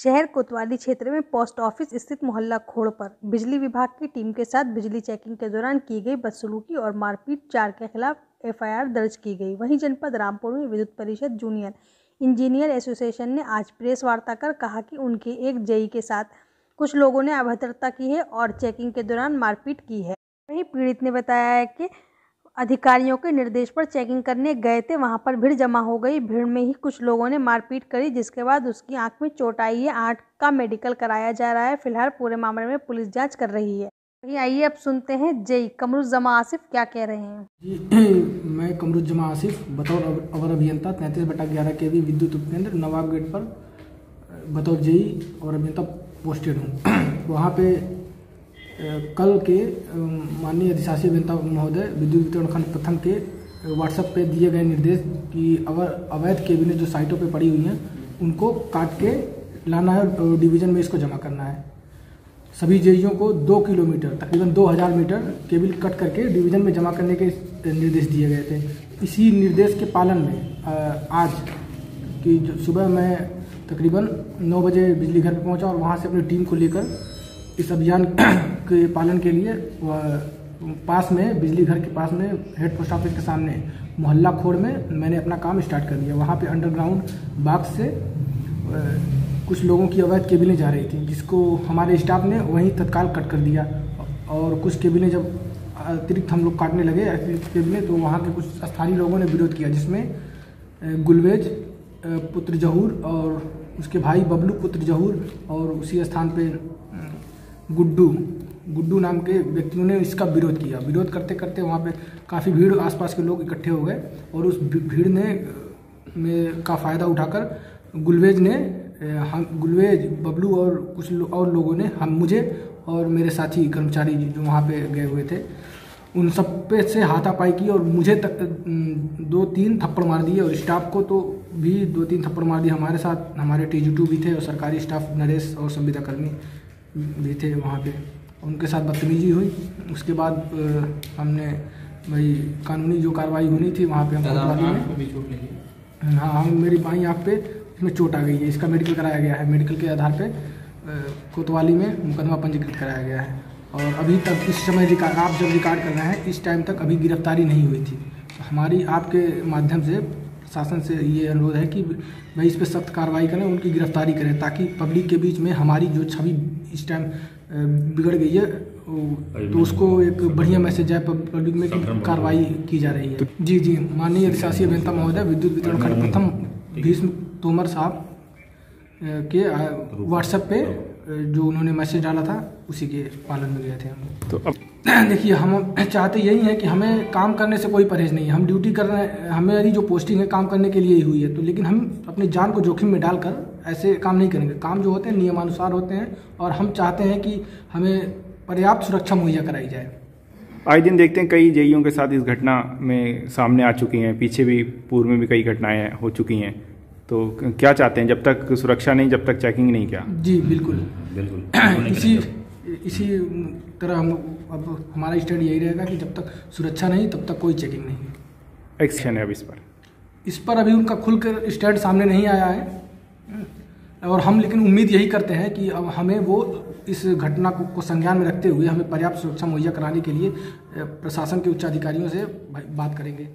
शहर कोतवाली क्षेत्र में पोस्ट ऑफ़िस स्थित मोहल्ला खोड़ पर बिजली विभाग की टीम के साथ बिजली चेकिंग के दौरान की गई बदसलूकी और मारपीट चार के खिलाफ एफआईआर दर्ज की गई। वहीं जनपद रामपुर में विद्युत परिषद जूनियर इंजीनियर एसोसिएशन ने आज प्रेस वार्ता कर कहा कि उनके एक जेई के साथ कुछ लोगों ने अभद्रता की है और चेकिंग के दौरान मारपीट की है। वहीं पीड़ित ने बताया है कि अधिकारियों के निर्देश पर चेकिंग करने गए थे। वहाँ पर भीड़ जमा हो गई। भीड़ में ही कुछ लोगों ने मारपीट करी, जिसके बाद उसकी आँख में चोट आई। है आठ का मेडिकल कराया जा रहा है। फ़िलहाल पूरे मामले में पुलिस जाँच कर रही है। वही आइए, अब सुनते हैं जय कमरुज जमा आसिफ क्या कह रहे हैं? मैं कमरुज जमा आसिफ, बतौर अवर अभियंता, तैंतीस बटा ग्यारह के भी विद्युत उपकेंद्र, नवाब गेट पर, बतौर जेई और अभियंता पोस्टेड हूँ। वहाँ पे कल के माननीय अधिशासी अभियंता महोदय विद्युत वितरण खंड प्रथम के व्हाट्सएप पे दिए गए निर्देश कि अगर अवैध केबिनेट जो साइटों पे पड़ी हुई हैं, उनको काट के लाना है और डिवीज़न में इसको जमा करना है। सभी जेईओ को दो किलोमीटर, तकरीबन दो हज़ार मीटर केबल कट करके डिवीज़न में जमा करने के निर्देश दिए गए थे। इसी निर्देश के पालन में आज की सुबह मैं तकरीबन नौ बजे बिजली घर पर पहुँचा और वहाँ से अपनी टीम को लेकर इस अभियान के पालन के लिए पास में, बिजली घर के पास में, हेड पोस्ट ऑफ़िस के सामने, मोहल्ला खोड़ में मैंने अपना काम स्टार्ट कर दिया। वहाँ पे अंडरग्राउंड बाग से कुछ लोगों की अवैध केबिलें जा रही थी, जिसको हमारे स्टाफ ने वहीं तत्काल कट कर दिया। और कुछ केबिलें जब अतिरिक्त हम लोग काटने लगे, अतिरिक्त केबिलें तो वहाँ के कुछ स्थानीय लोगों ने विरोध किया, जिसमें गुलवेज पुत्र जहूर और उसके भाई बबलू पुत्र जहूर और उसी स्थान पे गुड्डू गुड्डू नाम के व्यक्तियों ने इसका विरोध किया। विरोध करते करते वहाँ पे काफ़ी भीड़ आसपास के लोग इकट्ठे हो गए और उस भीड़ ने में का फ़ायदा उठाकर गुलवेज ने हम गुलवेज बबलू और कुछ लो, और लोगों ने हम मुझे और मेरे साथी कर्मचारी जो वहाँ पे गए हुए थे उन सब पे से हाथापाई की और मुझे तक दो तीन थप्पड़ मार दिए और स्टाफ को तो भी दो तीन थप्पड़ मार दिए। हमारे साथ हमारे टी भी थे और सरकारी स्टाफ नरेश और संविदा कर्मी। भी थे वहाँ पे। उनके साथ बदतमीजी हुई। उसके बाद हमने भाई कानूनी जो कार्रवाई होनी थी वहाँ पे हम हाँ हम मेरी बाई आँख पे इसमें चोट आ गई है। इसका मेडिकल कराया गया है। मेडिकल के आधार पे कोतवाली में मुकदमा पंजीकृत कराया गया है। और अभी तक इस समय रिकॉर्ड आप जब रिकॉर्ड कर रहे हैं इस टाइम तक अभी गिरफ्तारी नहीं हुई थी। हमारी आपके माध्यम से शासन से ये अनुरोध है कि भाई इस पर सख्त कार्रवाई करें उनकी गिरफ्तारी करें ताकि पब्लिक के बीच में हमारी जो छवि इस टाइम बिगड़ गई है तो उसको एक बढ़िया मैसेज जाए पब्लिक में कि कार्रवाई की जा रही है। जी जी माननीय अधिशासी अभियंता महोदय विद्युत वितरण खंड प्रथम भीष्म तोमर साहब के व्हाट्सएप पे जो उन्होंने मैसेज डाला था उसी के पालन में गए थे हम तो अब देखिए हम चाहते यही है कि हमें काम करने से कोई परहेज नहीं है। हम ड्यूटी कर रहे हैं हमारी जो पोस्टिंग है काम करने के लिए ही हुई है। तो लेकिन हम अपनी जान को जोखिम में डालकर ऐसे काम नहीं करेंगे। काम जो होते हैं नियमानुसार होते हैं और हम चाहते हैं कि हमें पर्याप्त सुरक्षा मुहैया कराई जाए। आए दिन देखते हैं कई जेईओं के साथ इस घटना में सामने आ चुकी हैं। पीछे भी पूर्व में भी कई घटनाएँ हो चुकी हैं। तो क्या चाहते हैं? जब तक सुरक्षा नहीं जब तक चेकिंग नहीं किया? जी बिल्कुल। बिल्कुल। इसी इसी तरह हम अब हमारा स्टैंड यही रहेगा कि जब तक सुरक्षा नहीं तब तक कोई चेकिंग नहीं एक्शन है अब इस पर। इस पर अभी उनका खुलकर स्टैंड सामने नहीं आया है। और हम लेकिन उम्मीद यही करते हैं कि अब हमें वो इस घटना को, को संज्ञान में रखते हुए हमें पर्याप्त सुरक्षा मुहैया कराने के लिए प्रशासन के उच्च अधिकारियों से बात करेंगे।